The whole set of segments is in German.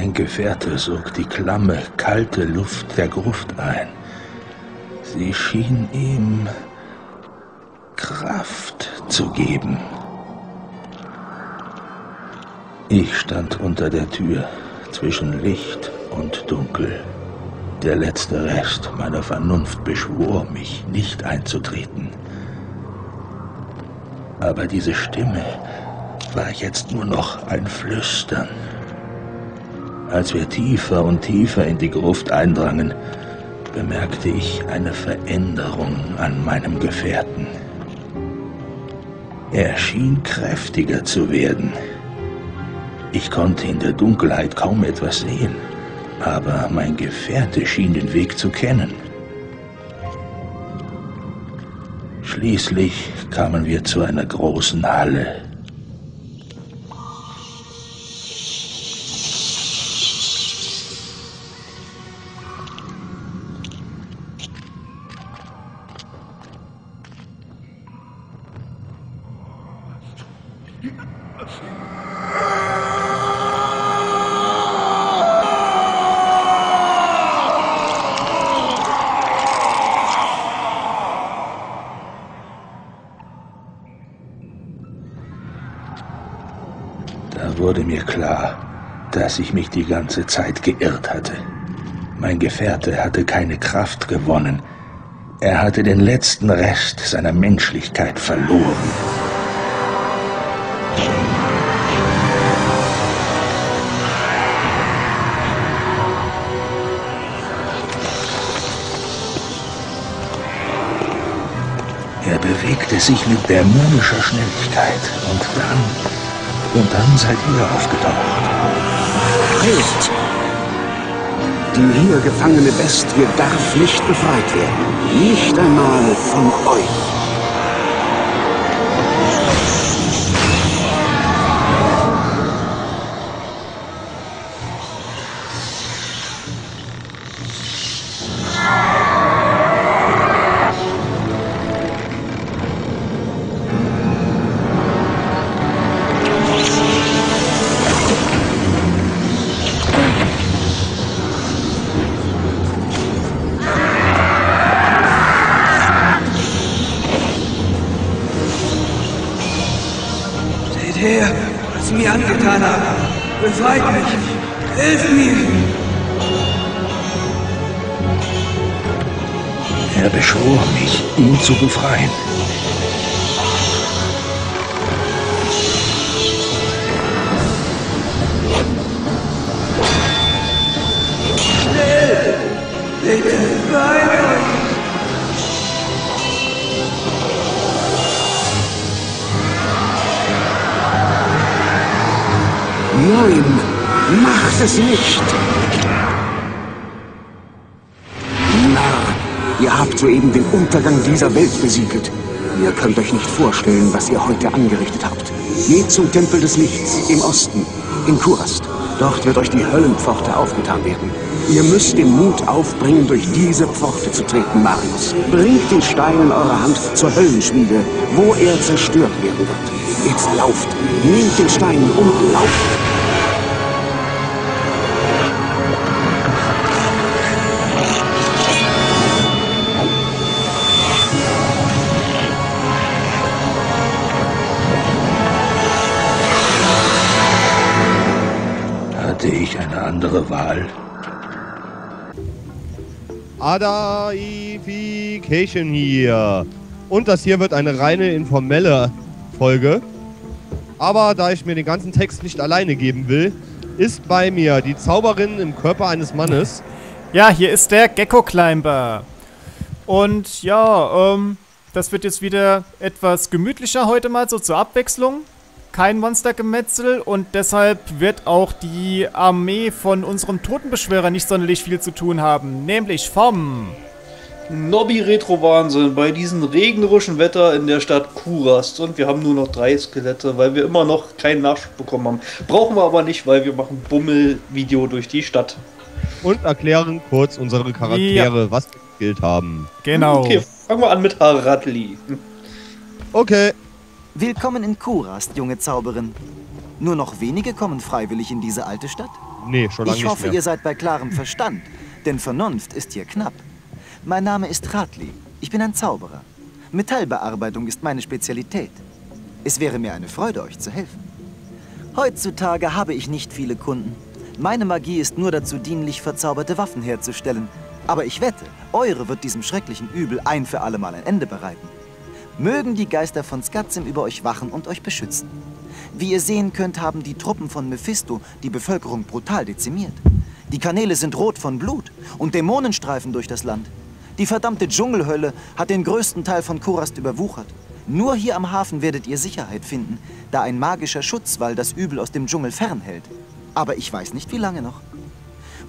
Mein Gefährte sog die klamme, kalte Luft der Gruft ein. Sie schien ihm Kraft zu geben. Ich stand unter der Tür zwischen Licht und Dunkel. Der letzte Rest meiner Vernunft beschwor mich, nicht einzutreten. Aber diese Stimme war jetzt nur noch ein Flüstern. Als wir tiefer und tiefer in die Gruft eindrangen, bemerkte ich eine Veränderung an meinem Gefährten. Er schien kräftiger zu werden. Ich konnte in der Dunkelheit kaum etwas sehen, aber mein Gefährte schien den Weg zu kennen. Schließlich kamen wir zu einer großen Halle. Da wurde mir klar, dass ich mich die ganze Zeit geirrt hatte. Mein Gefährte hatte keine Kraft gewonnen. Er hatte den letzten Rest seiner Menschlichkeit verloren. Er bewegte sich mit dämonischer Schnelligkeit und dann, und dann seid ihr aufgetaucht. Halt! Die hier gefangene Bestie darf nicht befreit werden. Nicht einmal von euch. Haben. Befreit mich. Hilf mir. Er beschwor mich, ihn zu befreien. Es nicht! Narr, ihr habt soeben den Untergang dieser Welt besiegelt. Ihr könnt euch nicht vorstellen, was ihr heute angerichtet habt. Geht zum Tempel des Lichts im Osten, in Kurast. Dort wird euch die Höllenpforte aufgetan werden. Ihr müsst den Mut aufbringen, durch diese Pforte zu treten, Marius. Bringt den Stein in eurer Hand zur Höllenschmiede, wo er zerstört werden wird. Jetzt lauft, nehmt den Stein und lauft. Andere Wahl? Adaification hier. Und das hier wird eine reine informelle Folge. Aber da ich mir den ganzen Text nicht alleine geben will, ist bei mir die Zauberin im Körper eines Mannes. Ja, hier ist der Gecko Climber. Und ja, ähm, das wird jetzt wieder etwas gemütlicher heute mal, so zur Abwechslung. Kein Monstergemetzel und deshalb wird auch die Armee von unserem Totenbeschwörer nicht sonderlich viel zu tun haben. Nämlich vom Nobby Retro Wahnsinn bei diesem regnerischen Wetter in der Stadt Kurast und wir haben nur noch drei Skelette, weil wir immer noch keinen Nachschub bekommen haben. Brauchen wir aber nicht, weil wir machen Bummel-Video durch die Stadt. Und erklären kurz unsere Charaktere, was wir gespielt haben. Genau. Okay, fangen wir an mit Haradli. Okay, Willkommen in Kurast, junge Zauberin. Nur noch wenige kommen freiwillig in diese alte Stadt? Nee, schon lange Ich hoffe, ihr seid bei klarem Verstand, denn Vernunft ist hier knapp. Mein Name ist Ratli. Ich bin ein Zauberer. Metallbearbeitung ist meine Spezialität. Es wäre mir eine Freude, euch zu helfen. Heutzutage habe ich nicht viele Kunden. Meine Magie ist nur dazu dienlich, verzauberte Waffen herzustellen. Aber ich wette, eure wird diesem schrecklichen Übel ein für alle Mal ein Ende bereiten. Mögen die Geister von Skatzim über euch wachen und euch beschützen. Wie ihr sehen könnt, haben die Truppen von Mephisto die Bevölkerung brutal dezimiert. Die Kanäle sind rot von Blut und Dämonen streifen durch das Land. Die verdammte Dschungelhölle hat den größten Teil von Kurast überwuchert. Nur hier am Hafen werdet ihr Sicherheit finden, da ein magischer Schutzwall das Übel aus dem Dschungel fernhält. Aber ich weiß nicht, wie lange noch.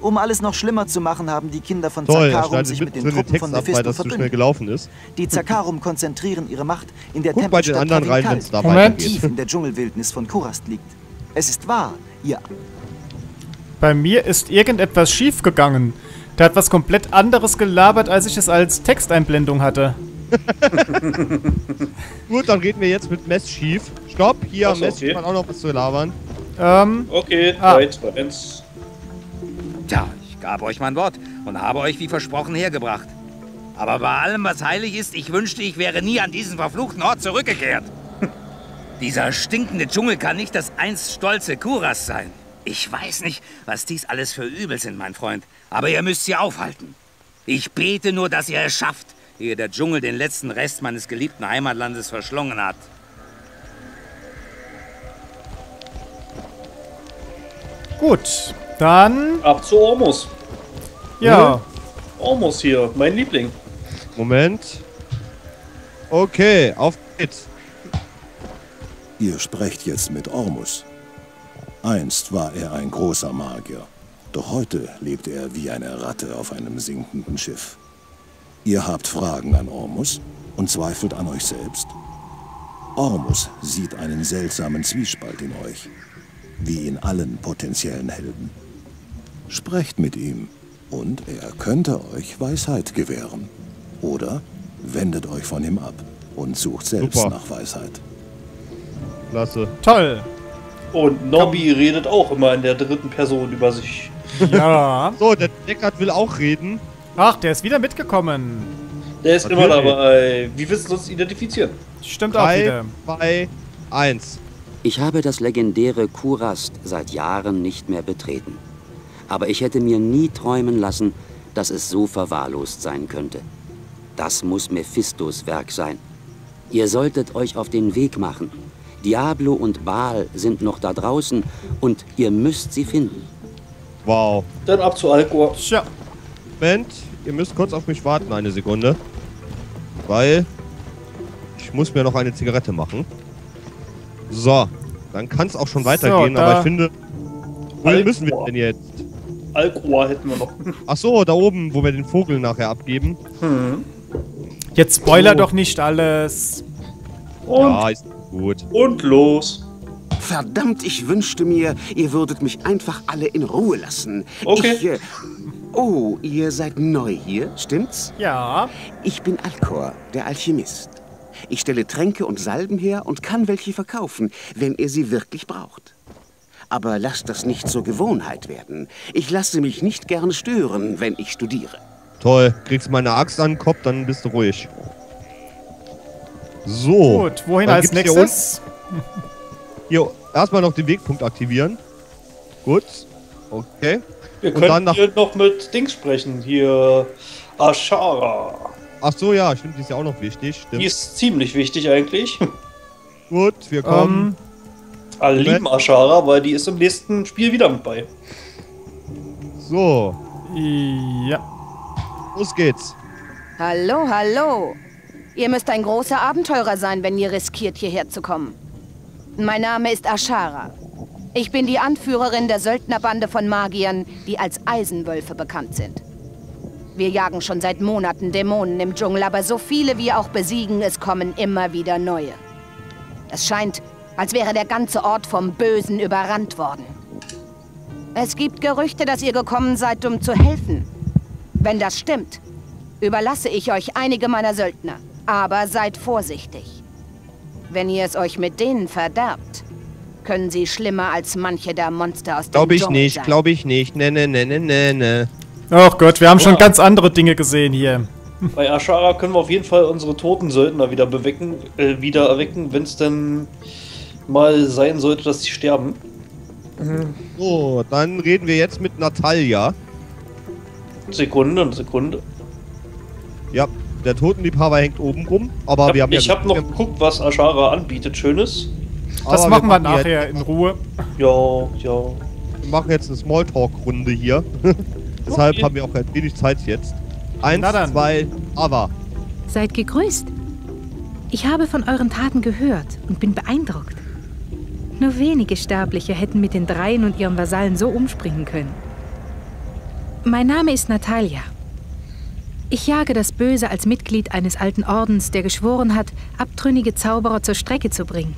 Um alles noch schlimmer zu machen, haben die Kinder von Toll, Zakarum sich mit den mittendrin den Truppen Text von ab, weil Mephisto das zu schnell verbündet. gelaufen ist. Die Zakarum konzentrieren ihre Macht in der Guck bei den Tempelstadt anderen rein, Travinkal, wenn es da Moment. tief in der Dschungelwildnis von Kurast liegt. Es ist wahr, ihr Bei mir ist irgendetwas schiefgegangen. Der hat was komplett anderes gelabert, als ich es als Texteinblendung hatte. Gut, dann reden wir jetzt mit Mess schief. Stopp, hier am Mess okay. hat auch noch was zu labern. Ähm, Okay, Ah. 3, 2, 1. Tja, ich gab euch mein Wort und habe euch wie versprochen hergebracht. Aber bei allem, was heilig ist, ich wünschte, ich wäre nie an diesen verfluchten Ort zurückgekehrt. Dieser stinkende Dschungel kann nicht das einst stolze Kuras sein. Ich weiß nicht, was dies alles für Übel sind, mein Freund. Aber ihr müsst sie aufhalten. Ich bete nur, dass ihr es schafft, ehe der Dschungel den letzten Rest meines geliebten Heimatlandes verschlungen hat. gut. Dann, Ab zu Ormus. ja. Ormus hier, mein Liebling. Moment. Okay, auf geht's. Ihr sprecht jetzt mit Ormus. Einst war er ein großer Magier, doch heute lebt er wie eine Ratte auf einem sinkenden Schiff. Ihr habt Fragen an Ormus und zweifelt an euch selbst. Ormus sieht einen seltsamen Zwiespalt in euch, wie in allen potenziellen Helden. Sprecht mit ihm und er könnte euch Weisheit gewähren. Oder wendet euch von ihm ab und sucht selbst Super. nach Weisheit. Klasse. Toll. Und Nobby redet auch immer in der dritten Person über sich. Ja. So, der Deckard will auch reden. Ach, der ist wieder mitgekommen. Der ist immer Natürlich. dabei. Wie willst du uns identifizieren? Stimmt auch 3, wieder. 2, 1. Ich habe das legendäre Kurast seit Jahren nicht mehr betreten. Aber ich hätte mir nie träumen lassen, dass es so verwahrlost sein könnte. Das muss Mephistos Werk sein. Ihr solltet euch auf den Weg machen. Diablo und Baal sind noch da draußen und ihr müsst sie finden. Wow. Dann ab zu Alkor. Tja. Moment, ihr müsst kurz auf mich warten, eine Sekunde. Weil ich muss mir noch eine Zigarette machen. So, dann kann es auch schon weitergehen, da- aber ich finde, Alkohol. müssen wir denn jetzt? Alkor hätten wir noch. Ach so, da oben, wo wir den Vogel nachher abgeben. Jetzt Spoiler So. doch nicht alles. Und, Ja, ist gut. und los. Verdammt, ich wünschte mir, ihr würdet mich einfach alle in Ruhe lassen. Okay. Ich, äh, oh, ihr seid neu hier, stimmt's? Ja. Ich bin Alkor, der Alchemist. Ich stelle Tränke und Salben her und kann welche verkaufen, wenn ihr sie wirklich braucht. Aber lasst das nicht zur Gewohnheit werden. Ich lasse mich nicht gern stören, wenn ich studiere. Toll, kriegst meine Axt an den Kopf, dann bist du ruhig. So. Gut, wohin dann als gibt's hier nächstes? Hier erstmal noch den Wegpunkt aktivieren. Gut. Okay. Wir Und dann können nach- hier noch mit Dings sprechen. Hier Ashara. Ach so, ja, stimmt, die ist ja auch noch wichtig. Stimmt. Die ist ziemlich wichtig eigentlich. Gut, wir kommen. Ähm, Alle lieben Ashara, weil die ist im nächsten Spiel wieder mit bei. So, ja. los geht's. Hallo, hallo. Ihr müsst ein großer Abenteurer sein, wenn ihr riskiert, hierher zu kommen. Mein Name ist Ashara. Ich bin die Anführerin der Söldnerbande von Magiern, die als Eisenwölfe bekannt sind. Wir jagen schon seit Monaten Dämonen im Dschungel, aber so viele wir auch besiegen, es kommen immer wieder neue. Es scheint, als wäre der ganze Ort vom Bösen überrannt worden. Es gibt Gerüchte, dass ihr gekommen seid, um zu helfen. Wenn das stimmt, überlasse ich euch einige meiner Söldner. Aber seid vorsichtig. Wenn ihr es euch mit denen verderbt, können sie schlimmer als manche der Monster aus dem Glaube ich nicht, sein. glaube ich nicht. Ne, ne, ne, ne, ne, ne. Ach Gott, wir haben schon Ja. ganz andere Dinge gesehen hier. Bei Ashara können wir auf jeden Fall unsere toten Söldner wieder bewecken, äh, wieder erwecken, wenn es denn mal sein sollte, dass sie sterben. So, dann reden wir jetzt mit Natalia. Sekunde, eine Sekunde. Ja, der Totenliebhaber hängt oben rum, aber wir haben ich ja... habe noch geguckt, was Ashara anbietet, Schönes. Das aber machen wir jetzt- nachher in Ruhe. Ja, ja. Wir machen jetzt eine Smalltalk-Runde hier. Deshalb Okay. haben wir auch ein wenig Zeit jetzt. Eins, zwei, aber. Seid gegrüßt. Ich habe von euren Taten gehört und bin beeindruckt. Nur wenige Sterbliche hätten mit den Dreien und ihren Vasallen so umspringen können. Mein Name ist Natalia. Ich jage das Böse als Mitglied eines alten Ordens, der geschworen hat, abtrünnige Zauberer zur Strecke zu bringen.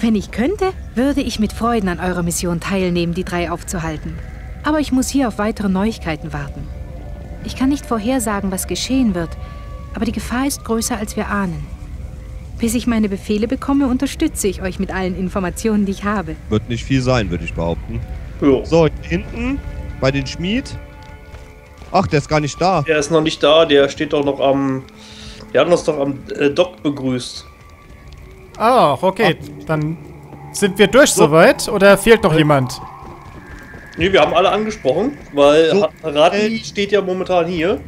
Wenn ich könnte, würde ich mit Freuden an eurer Mission teilnehmen, die drei aufzuhalten. Aber ich muss hier auf weitere Neuigkeiten warten. Ich kann nicht vorhersagen, was geschehen wird, aber die Gefahr ist größer, als wir ahnen. Bis ich meine Befehle bekomme, unterstütze ich euch mit allen Informationen, die ich habe. Wird nicht viel sein, würde ich behaupten. ja. So, hier hinten bei den Schmied. Ach, der ist gar nicht da. Der ist noch nicht da, der steht doch noch am. Der hat uns doch am äh, Dock begrüßt. Ah, okay. Dann sind wir durch soweit oder fehlt noch jemand? Ne, wir haben alle angesprochen, weil So, so, Rati äh, steht ja momentan hier.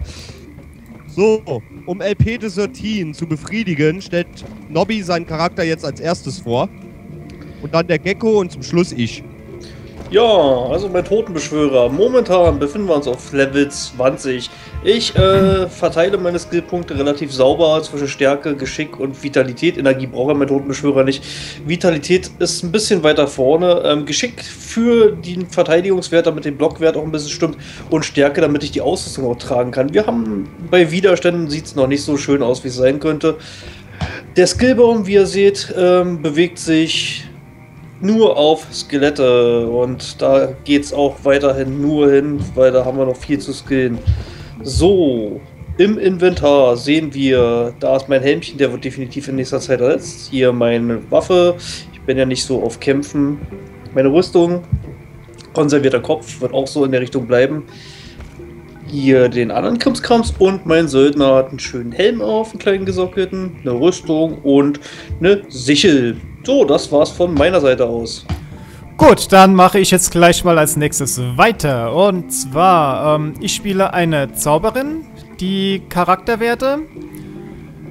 So, um LP Desertin zu befriedigen, stellt Nobby seinen Charakter jetzt als erstes vor. Und dann der Gecko und zum Schluss ich. Ja, also mein Totenbeschwörer. Momentan befinden wir uns auf Level 20. Ich äh, verteile meine Skillpunkte relativ sauber zwischen Stärke, Geschick und Vitalität. Energie braucht ja mein Totenbeschwörer nicht. Vitalität ist ein bisschen weiter vorne. Ähm, Geschick für den Verteidigungswert, damit der Blockwert auch ein bisschen stimmt. Und Stärke, damit ich die Ausrüstung auch tragen kann. Wir haben bei Widerständen sieht es noch nicht so schön aus, wie es sein könnte. Der Skillbaum, wie ihr seht, ähm, bewegt sich nur auf Skelette und da geht's auch weiterhin nur hin, weil da haben wir noch viel zu skillen. So, im Inventar sehen wir, da ist mein Helmchen, der wird definitiv in nächster Zeit ersetzt. Hier meine Waffe, ich bin ja nicht so auf Kämpfen. Meine Rüstung, konservierter Kopf, wird auch so in der Richtung bleiben. Hier den anderen Krimskrams und mein Söldner hat einen schönen Helm auf, einen kleinen gesockelten, eine Rüstung und eine Sichel. So, das war's von meiner Seite aus. Gut, dann mache ich jetzt gleich mal als nächstes weiter. Und zwar, ähm, ich spiele eine Zauberin. Die Charakterwerte.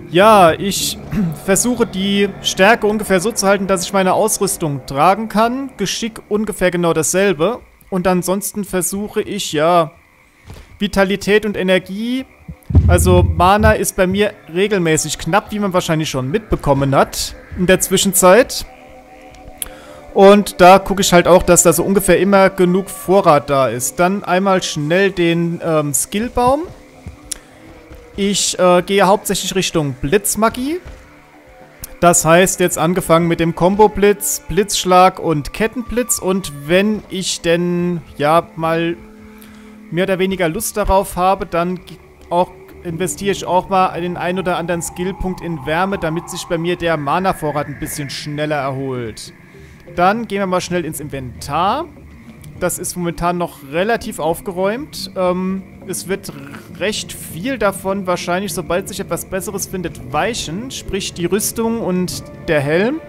Ja, ich versuche die Stärke ungefähr so zu halten, dass ich meine Ausrüstung tragen kann. Geschick ungefähr genau dasselbe. Und ansonsten versuche ich, ja, Vitalität und Energie. Also Mana ist bei mir regelmäßig knapp, wie man wahrscheinlich schon mitbekommen hat in der Zwischenzeit. Und da gucke ich halt auch, dass da so ungefähr immer genug Vorrat da ist. Dann einmal schnell den ähm, Skillbaum. Ich äh, gehe hauptsächlich Richtung Blitzmagie. Das heißt jetzt angefangen mit dem Combo-Blitz, Blitzschlag und Kettenblitz. Und wenn ich denn ja mal mehr oder weniger Lust darauf habe, dann auch investiere ich auch mal den ein oder anderen Skillpunkt in Wärme, damit sich bei mir der Mana-Vorrat ein bisschen schneller erholt. Dann gehen wir mal schnell ins Inventar. Das ist momentan noch relativ aufgeräumt. Ähm, es wird recht viel davon wahrscheinlich, sobald sich etwas Besseres findet, weichen. Sprich die Rüstung und der Helm.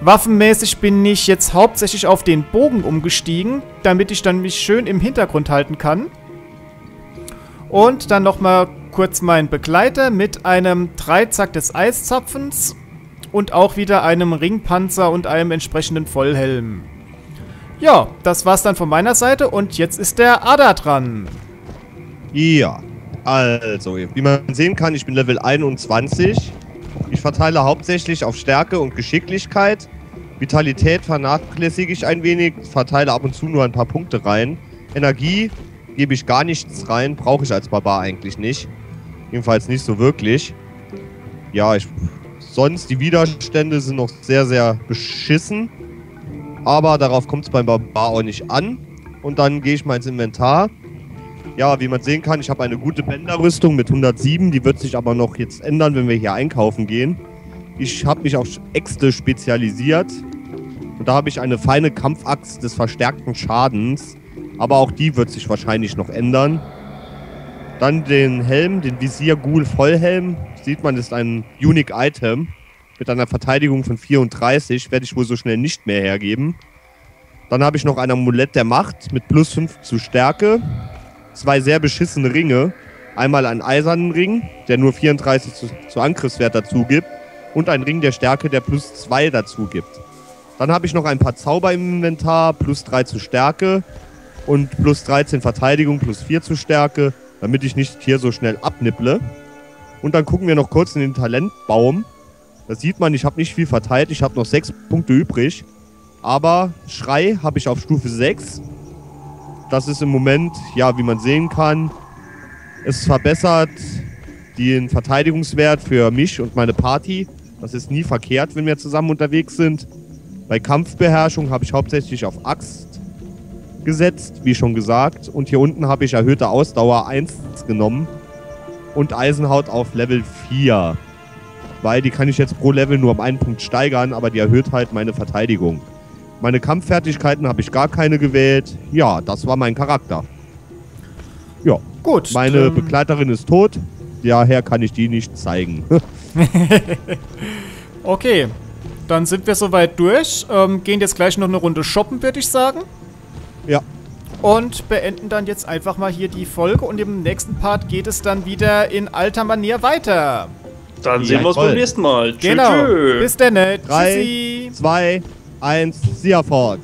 Waffenmäßig bin ich jetzt hauptsächlich auf den Bogen umgestiegen, damit ich dann mich schön im Hintergrund halten kann. Und dann nochmal kurz mein Begleiter mit einem Dreizack des Eiszapfens und auch wieder einem Ringpanzer und einem entsprechenden Vollhelm. Ja, das war's dann von meiner Seite und jetzt ist der Ada dran. Ja, also, wie man sehen kann, ich bin Level 21. Ich verteile hauptsächlich auf Stärke und Geschicklichkeit. Vitalität vernachlässige ich ein wenig, verteile ab und zu nur ein paar Punkte rein. Energie gebe ich gar nichts rein, brauche ich als Barbar eigentlich nicht. Jedenfalls nicht so wirklich. Ja, ich, sonst die Widerstände sind noch sehr, sehr beschissen. Aber darauf kommt es beim Barbar auch nicht an. Und dann gehe ich mal ins Inventar. Ja, wie man sehen kann, ich habe eine gute Bänderrüstung mit 107. Die wird sich aber noch jetzt ändern, wenn wir hier einkaufen gehen. Ich habe mich auf Äxte spezialisiert. Und da habe ich eine feine Kampfaxt des verstärkten Schadens. Aber auch die wird sich wahrscheinlich noch ändern. Dann den Helm, den Visier Ghoul Vollhelm. Sieht man, ist ein Unique Item. Mit einer Verteidigung von 34. Werde ich wohl so schnell nicht mehr hergeben. Dann habe ich noch ein Amulett der Macht mit plus 5 zu Stärke. Zwei sehr beschissene Ringe. Einmal einen eisernen Ring, der nur 34 zu, zu Angriffswert dazu gibt. Und einen Ring der Stärke, der plus 2 dazu gibt. Dann habe ich noch ein paar Zauber im Inventar, plus 3 zu Stärke und plus 13 Verteidigung, plus 4 zu Stärke, damit ich nicht hier so schnell abnipple. Und dann gucken wir noch kurz in den Talentbaum. Da sieht man, ich habe nicht viel verteilt, ich habe noch 6 Punkte übrig. Aber Schrei habe ich auf Stufe 6. Das ist im Moment, ja, wie man sehen kann, es verbessert den Verteidigungswert für mich und meine Party. Das ist nie verkehrt, wenn wir zusammen unterwegs sind. Bei Kampfbeherrschung habe ich hauptsächlich auf Axt gesetzt, wie schon gesagt. Und hier unten habe ich erhöhte Ausdauer 1 genommen und Eisenhaut auf Level 4. Weil die kann ich jetzt pro Level nur um einen Punkt steigern, aber die erhöht halt meine Verteidigung. Meine Kampffertigkeiten habe ich gar keine gewählt. Ja, das war mein Charakter. Ja. Gut. Meine ähm, Begleiterin ist tot. Daher kann ich die nicht zeigen. okay. Dann sind wir soweit durch. Ähm, gehen jetzt gleich noch eine Runde shoppen, würde ich sagen. Ja. Und beenden dann jetzt einfach mal hier die Folge. Und im nächsten Part geht es dann wieder in alter Manier weiter. Dann sehen wir uns beim nächsten Mal. Tschö, Genau. tschö. Bis dann. 3, 2, 1, Siaforts.